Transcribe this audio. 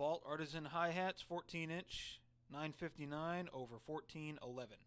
Vault Artisan hi hats, 14 inch, 959 over 1411.